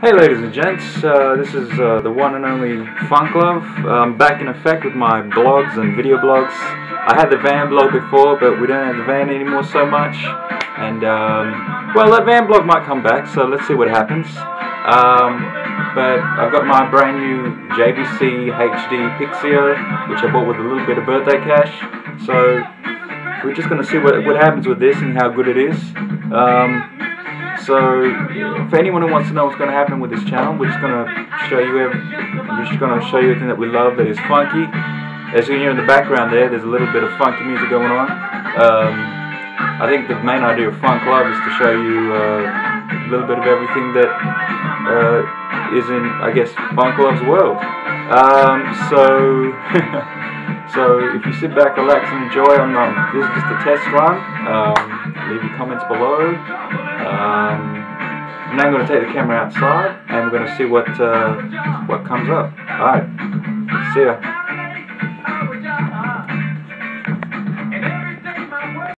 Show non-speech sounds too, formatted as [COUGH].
Hey ladies and gents, uh, this is uh, the one and only Funkluv. I'm back in effect with my blogs and video blogs. I had the van blog before, but we don't have the van anymore so much. And, um, well, that van blog might come back, so let's see what happens. Um, but I've got my brand new JVC HD Picsio, which I bought with a little bit of birthday cash. So, we're just going to see what, what happens with this and how good it is. Um, so, for anyone who wants to know what's going to happen with this channel, we're just going to show you every, we're just going to show you everything that we love that is funky. As you hear in the background there, there's a little bit of funky music going on. Um, I think the main idea of Funkluv is to show you uh, a little bit of everything that uh, is in, I guess, Funkluv's world. Um, so, [LAUGHS] so if you sit back, relax, and enjoy, I'm not, this is just a test run. Um, leave your comments below. Um, I'm going to take the camera outside and we're going to see what uh, what comes up. Alright, see ya.